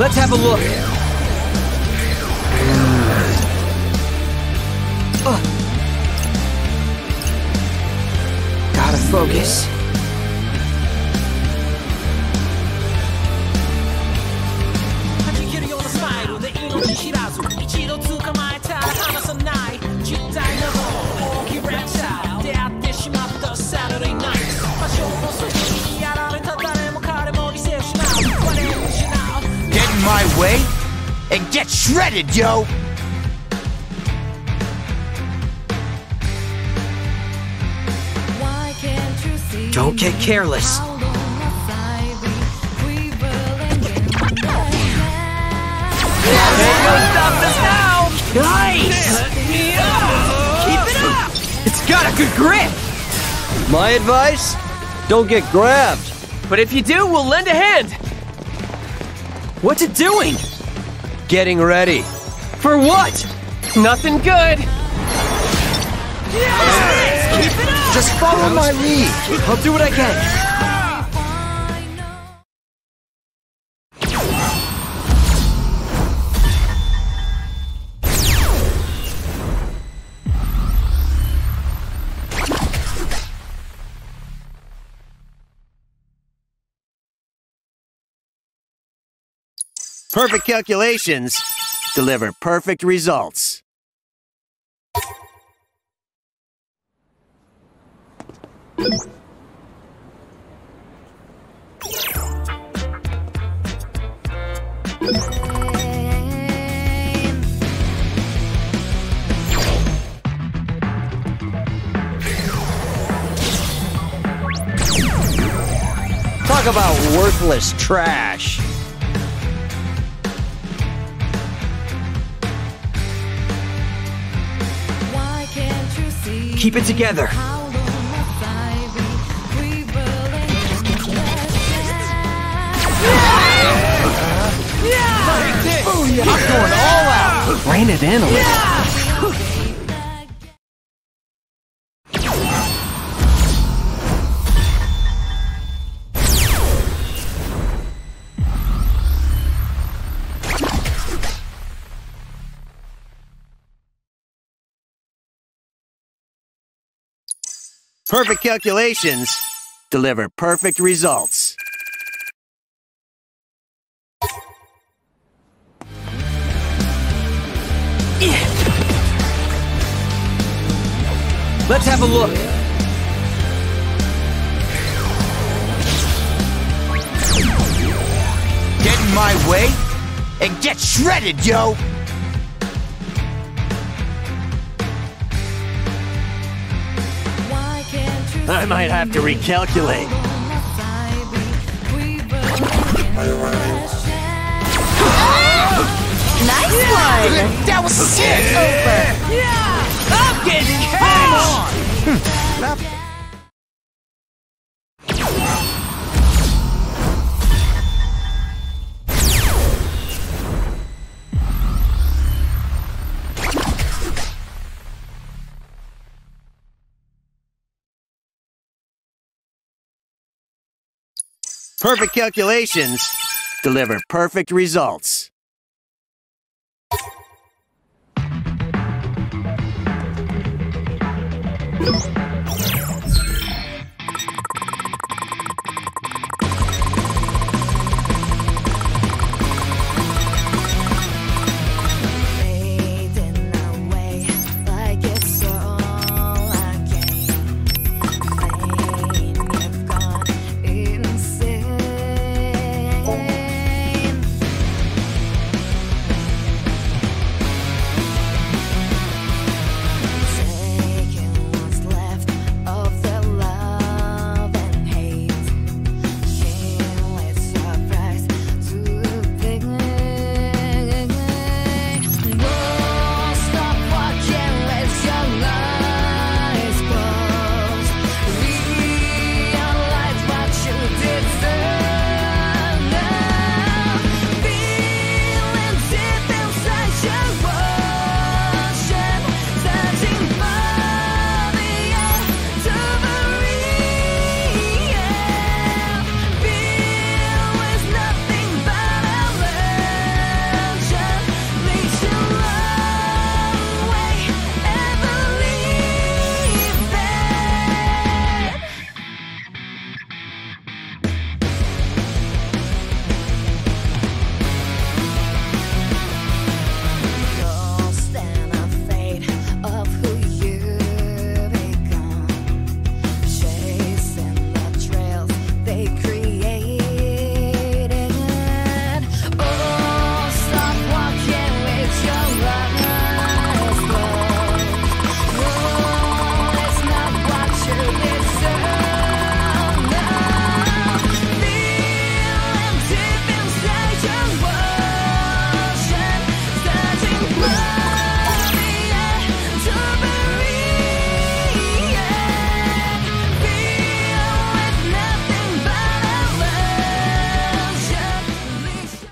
Let's have a look. Ugh. Gotta focus. Shredded, yo! Don't get careless. Nice! Keep it up! It's got a good grip! My advice? Don't get grabbed. But if you do, we'll lend a hand! What's it doing? Getting ready. For what? Nothing good! Yes! Just follow my lead. I'll do what I can. Perfect calculations deliver perfect results. Talk about worthless trash. Keep it together. I'm going all out! Rein it in a little. Perfect calculations deliver perfect results. Let's have a look. Get in my way and get shredded, yo! I might have to recalculate. Nice one! That was sick! Over. I'm getting cash! Perfect calculations deliver perfect results.